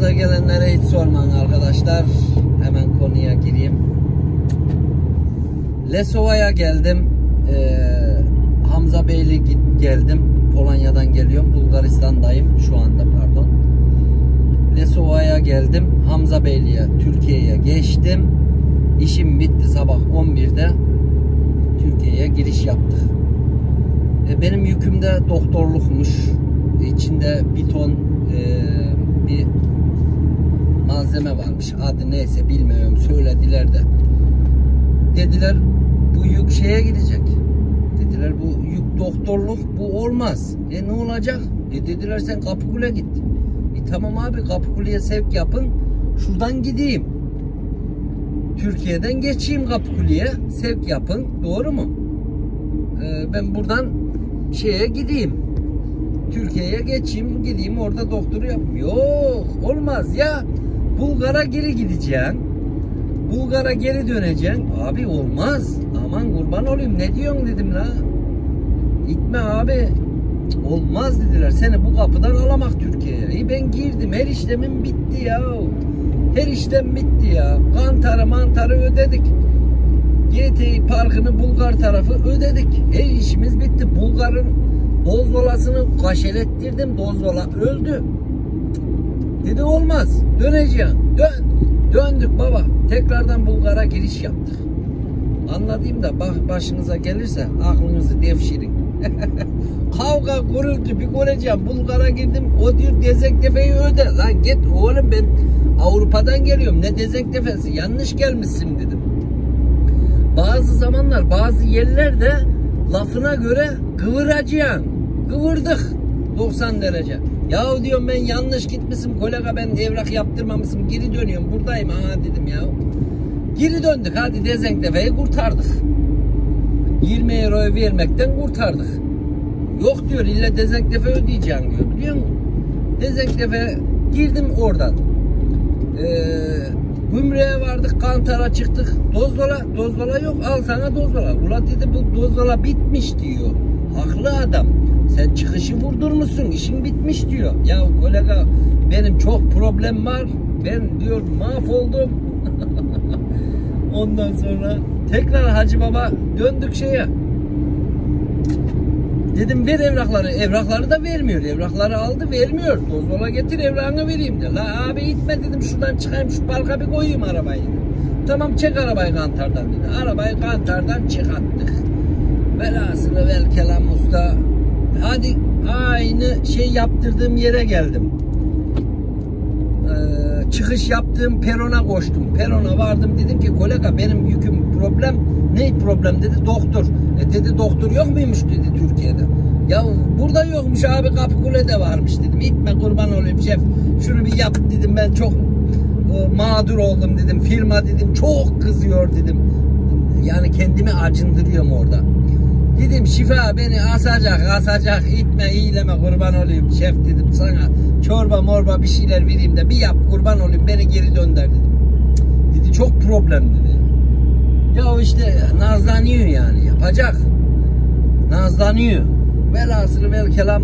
başımıza gelenlere hiç sormayın arkadaşlar. Hemen konuya gireyim. Lesova'ya geldim. Ee, Hamza Beyli geldim. Polonya'dan geliyorum. Bulgaristan'dayım şu anda pardon. Lesova'ya geldim. Hamza Beyli'ye, Türkiye'ye geçtim. İşim bitti sabah 11'de. Türkiye'ye giriş yaptık. E, benim yüküm de doktorlukmuş. İçinde bir ton e, bir malzeme varmış. Adı neyse bilmiyorum. Söylediler de. Dediler bu yük şeye gidecek. Dediler bu yük doktorluk bu olmaz. E ne olacak? E dediler sen Kapıkule'ye git. E tamam abi Kapıkule'ye sevk yapın. Şuradan gideyim. Türkiye'den geçeyim Kapıkule'ye sevk yapın. Doğru mu? E, ben buradan şeye gideyim. Türkiye'ye geçeyim gideyim orada doktoru yapayım. Yok olmaz ya. Bulgar'a geri gideceksin. Bulgar'a geri döneceksin. Abi olmaz. Aman kurban olayım ne diyorsun dedim la. Gitme abi. Olmaz dediler. Seni bu kapıdan alamak Türkiye'ye. E ben girdim. Her işlemim bitti ya. Her işlem bitti ya. Kantarı mantarı ödedik. GTI parkını Bulgar tarafı ödedik. Her işimiz bitti. Bulgar'ın Dozvolasını kaşelettirdim. Dozvola öldü. Dedi olmaz. Döneceğim. Dön. Döndük baba. Tekrardan Bulgar'a giriş yaptık. Anladayım da bak başınıza gelirse aklınızı devşirin. Kavga gürültü bir göreceğim. Bulgar'a girdim. O diyor dezenktefeyi öde. Lan git oğlum ben Avrupa'dan geliyorum. Ne dezenktefesi? Yanlış gelmişsin dedim. Bazı zamanlar bazı yerlerde lafına göre kıvıracaksın. Kıvırdık 90 derece. Ya diyorum ben yanlış gitmişim kolega ben evrak yaptırmamışım geri dönüyorum buradayım aha dedim ya. Geri döndük hadi dezenktefeyi kurtardık. 20 euroyu vermekten kurtardık. Yok diyor illa dezenktefe ödeyeceksin diyor biliyor musun? Dezenktefe girdim oradan. Ee, Gümrüğe vardık, Kantar'a çıktık. Dozdola, dozdola yok. Al sana dozdola. Ula dedi bu dozdola bitmiş diyor. Haklı adam. Sen çıkışı vurdurmuşsun. işin bitmiş diyor. Ya kolega benim çok problem var. Ben diyor mahvoldum. Ondan sonra tekrar Hacı Baba döndük şeye. Dedim ver evrakları. Evrakları da vermiyor. Evrakları aldı vermiyor. Dozvola getir evrağını vereyim de. La abi gitme dedim şuradan çıkayım şu parka bir koyayım arabayı. Tamam çek arabayı kantardan dedi. Arabayı kantardan çıkarttık. Velasını vel kelam usta. Hadi aynı şey yaptırdığım yere geldim. Ee, çıkış yaptığım perona koştum. Perona vardım dedim ki kolega benim yüküm problem. Ne problem dedi doktor. E dedi doktor yok muymuş dedi Türkiye'de. Ya burada yokmuş abi Kapıkule'de varmış dedim. İtme kurban olayım şef. Şunu bir yap dedim ben çok e, mağdur oldum dedim. Firma dedim çok kızıyor dedim. Yani kendimi acındırıyorum orada. Dedim şifa beni asacak asacak. İtme iyileme kurban olayım. Şef dedim sana çorba morba bir şeyler vereyim de bir yap kurban olayım. Beni geri dönder. Dedim. Dedi çok problem. Dedi. Ya işte nazlanıyor yani yapacak. Nazlanıyor. Velhasılı vel kelam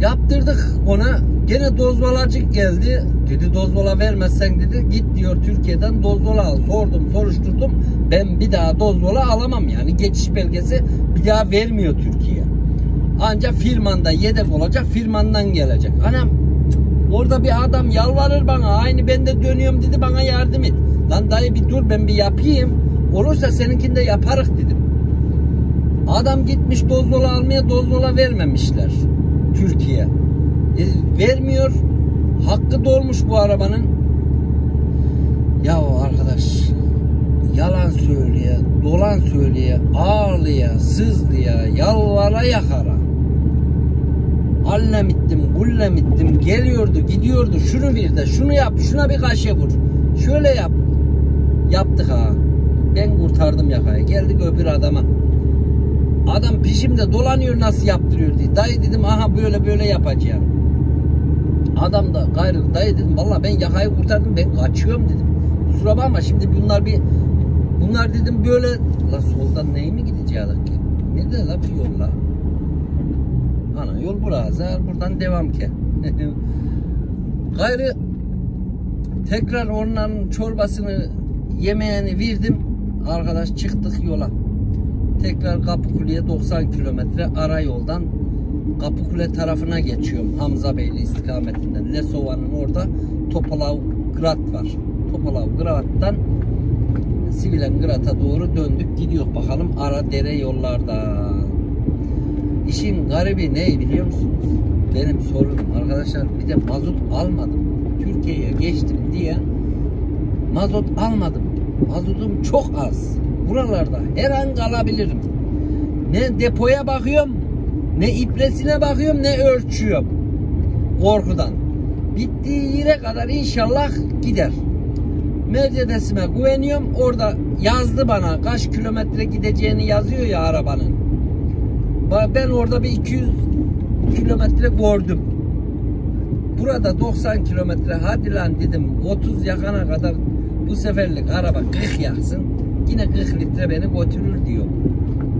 yaptırdık ona. Gene dozvalacık geldi. Dedi dozvala vermezsen dedi. Git diyor Türkiye'den dozvala al. Sordum soruşturdum ben bir daha dozvala alamam yani geçiş belgesi bir daha vermiyor Türkiye ancak firmanda yedek olacak firmandan gelecek anam orada bir adam yalvarır bana aynı ben de dönüyorum dedi bana yardım et lan dayı bir dur ben bir yapayım olursa seninkinde yaparız dedim adam gitmiş dozvola almaya dozvola vermemişler Türkiye. E, vermiyor. Hakkı dolmuş bu arabanın. Ya arkadaş yalan söyleye, dolan söyleye, ağlaya, sızlıya, yalvara yakara. Allem ittim, gullem ittim, geliyordu, gidiyordu, şunu bir de, şunu yap, şuna bir kaşe vur, şöyle yap. Yaptık ha. Ben kurtardım yakayı. Geldik öbür adama. Adam peşimde dolanıyor nasıl yaptırıyor diye. Dayı dedim aha böyle böyle yapacağım. Adam da gayrı dayı dedim valla ben yakayı kurtardım ben kaçıyorum dedim. Kusura bakma şimdi bunlar bir bunlar dedim böyle la soldan neyi mi gideceğiz ki? Nerede la bu yol la? Ana yol burası. Buradan devam ki. Gayrı tekrar onların çorbasını yemeğini verdim. Arkadaş çıktık yola. Tekrar Kapıkule'ye 90 kilometre ara yoldan Kapıkule tarafına geçiyorum. Hamza Beyli istikametinden. Lesova'nın orada Topalav Grat var. Topalav Grat'tan Sivilen Grat'a doğru döndük gidiyor bakalım ara dere yollarda. İşin garibi ne biliyor musunuz? Benim sorunum arkadaşlar bir de mazot almadım. Türkiye'ye geçtim diye mazot almadım. Mazotum çok az. Buralarda her an kalabilirim. Ne depoya bakıyorum, ne ipresine bakıyorum, ne ölçüyorum. Korkudan. Bittiği yere kadar inşallah gider. Mercedes'ime güveniyorum. Orada yazdı bana kaç kilometre gideceğini yazıyor ya arabanın. Ben orada bir 200 kilometre gördüm. Burada 90 kilometre hadi lan dedim 30 yakana kadar bu seferlik araba 40 yaksın. Yine 40 litre beni götürür diyor.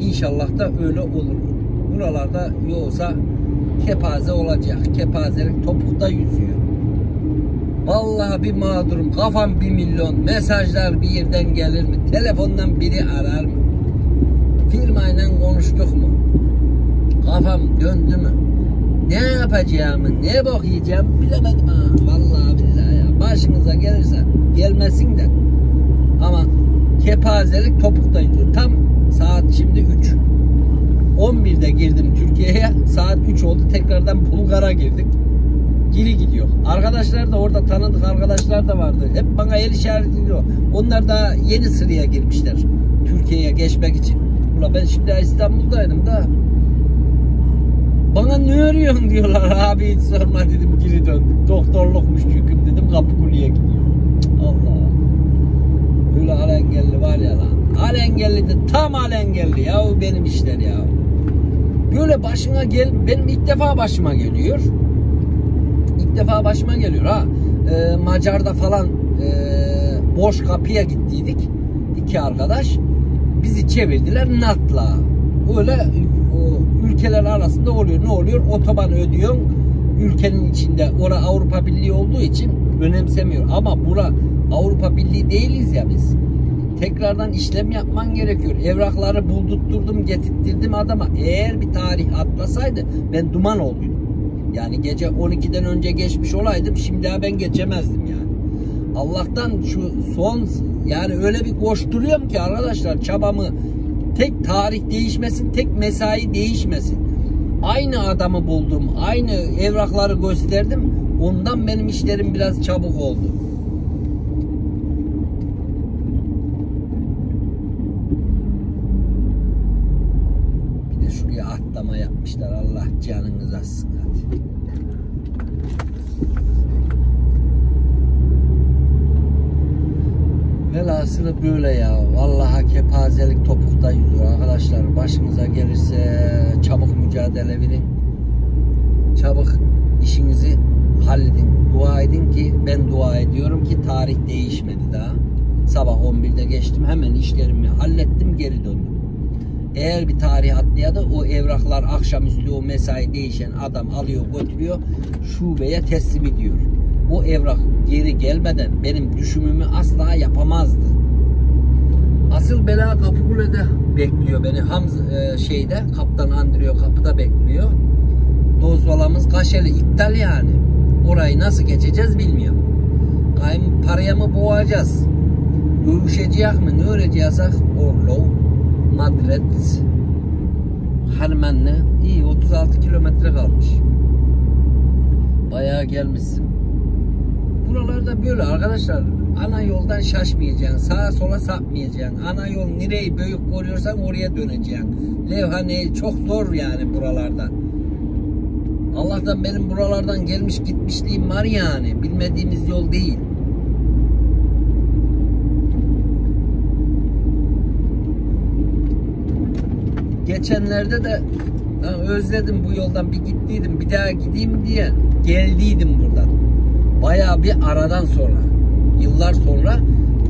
İnşallah da öyle olur. Buralarda yoksa kepaze olacak. Kepazelik topukta yüzüyor. Vallahi bir mağdurum. Kafam bir milyon. Mesajlar bir yerden gelir mi? Telefondan biri arar mı? Firmayla konuştuk mu? Kafam döndü mü? Ne yapacağımı, ne bok bilemedim ha. Vallahi billahi ya. Başınıza gelirse gelmesin de. Ama kepazelik topukta yüzüyor. Tam saat şimdi 3. 11'de girdim Türkiye'ye. Saat 3 oldu. Tekrardan Bulgar'a girdik. Geri gidiyor. Arkadaşlar da orada tanıdık arkadaşlar da vardı. Hep bana el işareti diyor. Onlar da yeni sıraya girmişler. Türkiye'ye geçmek için. Ula ben şimdi İstanbul'daydım da bana ne örüyorsun diyorlar abi hiç sorma dedim geri döndüm. Doktorlukmuş yüküm dedim Kapıkule'ye gidiyor. Allah. Böyle alengelli var ya lan. Alengelli de tam alengelli ya benim işler ya. Böyle başına gel benim ilk defa başıma geliyor. İlk defa başıma geliyor ha. Ee, Macar'da falan e, boş kapıya gittiydik. iki arkadaş. Bizi çevirdiler Nat'la. Öyle o ülkeler arasında oluyor. Ne oluyor? Otoban ödüyorsun. Ülkenin içinde. Ora Avrupa Birliği olduğu için önemsemiyor. Ama bura Avrupa Birliği değiliz ya biz. Tekrardan işlem yapman gerekiyor. Evrakları buldurtturdum, getirttirdim adama. Eğer bir tarih atlasaydı ben duman oluyordum. Yani gece 12'den önce geçmiş olaydım. Şimdi ben geçemezdim yani. Allah'tan şu son yani öyle bir koşturuyorum ki arkadaşlar çabamı tek tarih değişmesin, tek mesai değişmesin. Aynı adamı buldum, aynı evrakları gösterdim. Ondan benim işlerim biraz çabuk oldu. Bir de şuraya atlama yapmışlar. Allah canınız alsın. Velhasılı böyle ya. Vallahi kepazelik topukta yüzüyor arkadaşlar. Başınıza gelirse çabuk mücadele verin. Çabuk işinizi halledin. Dua edin ki ben dua ediyorum ki tarih değişmedi daha. Sabah 11'de geçtim hemen işlerimi hallettim geri döndüm. Eğer bir tarih atlayadı o evraklar akşamüstü o mesai değişen adam alıyor götürüyor şubeye teslim ediyor o evrak geri gelmeden benim düşümümü asla yapamazdı. Asıl bela Kapıkule'de bekliyor beni. Hamz e, şeyde kaptan Andrio kapıda bekliyor. Dozvalamız Kaşeli iptal yani. Orayı nasıl geçeceğiz bilmiyorum. Kayın paraya mı boğacağız? Dövüşeceğiz mi? Ne öreceğiz? Orlov, Madrid, Harmenli. İyi 36 kilometre kalmış. Bayağı gelmişsin buralarda böyle arkadaşlar. Ana yoldan şaşmayacaksın. Sağa sola sapmayacaksın. Ana yol nereyi büyük koruyorsan oraya döneceksin. Levha çok zor yani buralarda. Allah'tan benim buralardan gelmiş gitmişliğim var yani. Bilmediğimiz yol değil. Geçenlerde de özledim bu yoldan bir gittiydim bir daha gideyim diye geldiydim buradan Baya bir aradan sonra, yıllar sonra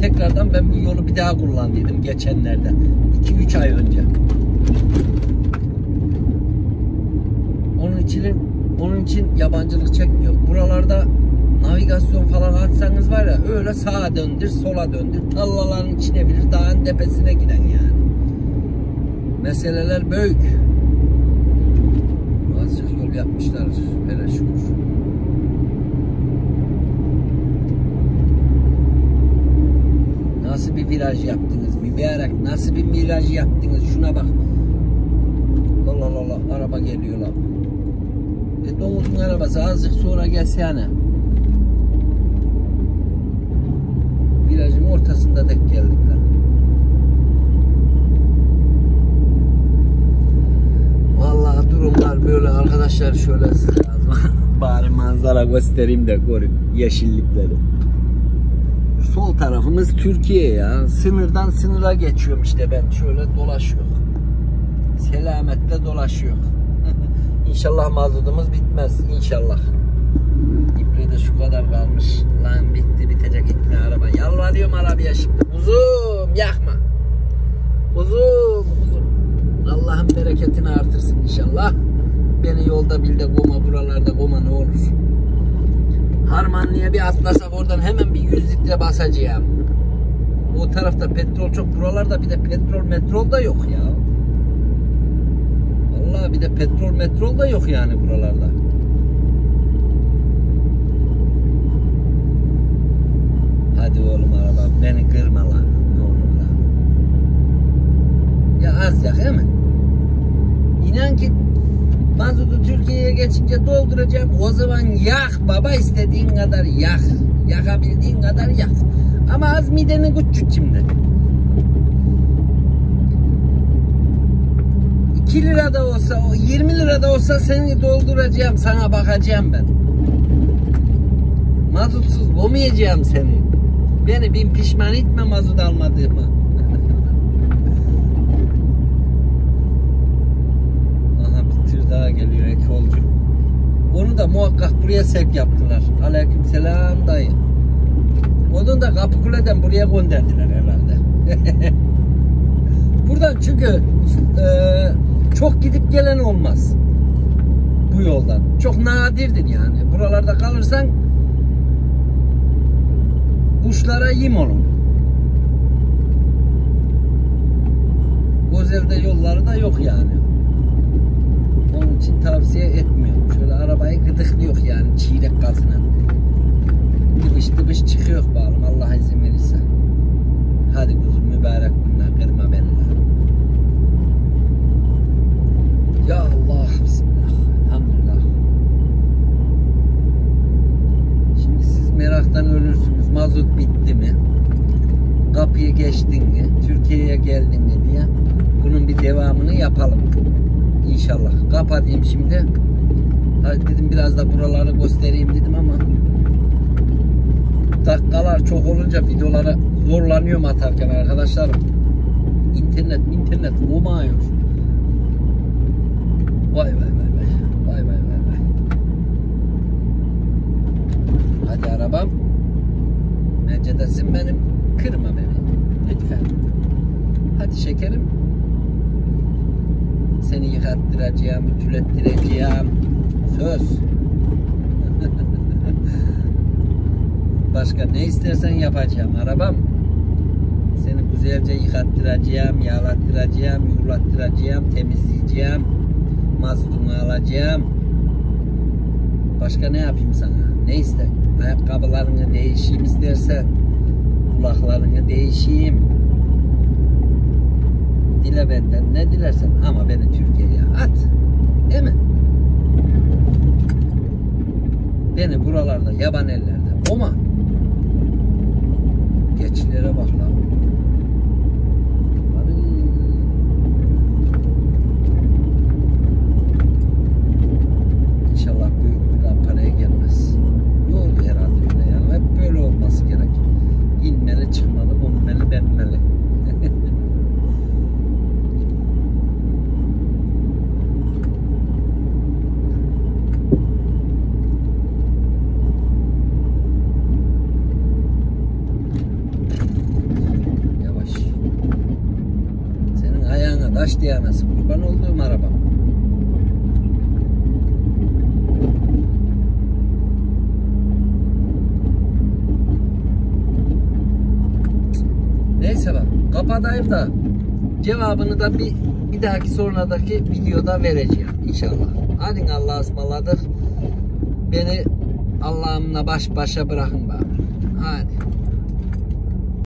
tekrardan ben bu yolu bir daha kullandıydım geçenlerde. 2-3 ay önce. Onun için onun için yabancılık çekmiyor. Buralarda navigasyon falan atsanız var ya öyle sağa döndür, sola döndür. Tallaların içine bilir, dağın tepesine giden yani. Meseleler büyük. Azıcık yol yapmışlar. Hele şükür. Bir viraj yaptınız mübarek? Nasıl bir viraj yaptınız? Şuna bak. Allah Allah araba geliyor lan. E domuzun arabası azıcık sonra gelse yani. Virajın ortasında denk geldik lan. Vallahi durumlar böyle arkadaşlar şöyle size bari manzara göstereyim de görün yeşillikleri. Sol tarafımız Türkiye ya. Sınırdan sınıra geçiyorum işte ben. Şöyle dolaşıyor. Selametle dolaşıyor. İnşallah mazlutumuz bitmez. İnşallah. İbre de şu kadar kalmış. Lan bitti bitecek gitme araba. Yalvarıyorum arabaya şimdi. Uzun yakma. Uzun uzun. Allah'ın bereketini artırsın inşallah. Beni yolda bil de goma buralarda goma ne olur. Harmanlı'ya bir atlasak oradan hemen bir 100 litre basacağım. O tarafta petrol çok buralarda bir de petrol metrol da yok ya. Vallahi bir de petrol metrol da yok yani buralarda. Hadi oğlum araba beni kırma lan. Ne olur lan. Ya az yak mi? İnan ki mazotu Türkiye'ye geçince dolduracağım. O zaman yak baba istediğin kadar yak. Yakabildiğin kadar yak. Ama az mideni küçük şimdi. 2 lira da olsa, 20 lira da olsa seni dolduracağım, sana bakacağım ben. Mazutsuz olmayacağım seni. Beni bin pişman etme mazut almadığımı. Daha geliyor ekolcu. Onu da muhakkak buraya sevk yaptılar. Aleyküm selam dayı. Onu da Kapıkule'den buraya gönderdiler herhalde. Buradan çünkü e, çok gidip gelen olmaz. Bu yoldan. Çok nadirdir yani. Buralarda kalırsan kuşlara yem olun. Gözel'de yolları da yok yani. İçin tavsiye etmiyorum. Şöyle arabayı gıdıklıyor yani çiğdek gazına. Tıbış tıbış çıkıyor bağlım Allah izin verirse. Hadi kuzum mübarek günler kırma beni. Ya Allah Bismillah. Elhamdülillah. Şimdi siz meraktan ölürsünüz. Mazot bitti mi? Kapıyı geçtin mi? Türkiye'ye geldin mi diye. Bunun bir devamını yapalım. İnşallah. Kapatayım şimdi. Hadi dedim biraz da buraları göstereyim dedim ama dakikalar çok olunca videoları zorlanıyorum atarken arkadaşlarım. İnternet internet olmuyor. Vay vay vay vay. Vay vay vay vay. Hadi arabam. Mecedesin benim. Kırma beni. Lütfen. Hadi şekerim. Seni yıkattıracağım, ütülettireceğim. Söz. Başka ne istersen yapacağım arabam. Seni güzelce yıkattıracağım, yağlattıracağım, yulattıracağım, temizleyeceğim. Mazlumu alacağım. Başka ne yapayım sana? Ne iste? Ayakkabılarını değişeyim istersen. Kulaklarını değişeyim. Dile benden ne dilersen ama beni Türkiye'ye at. Değil mi? Beni buralarda yaban ellerde Oma. Geçilere bak lan. Taş diyemez. Kurban olduğum arabam. Neyse bak. Kapadayım da cevabını da bir, bir dahaki sonradaki videoda vereceğim inşallah. Hadi Allah'a ısmarladık. Beni Allah'ımla baş başa bırakın bana. Hadi.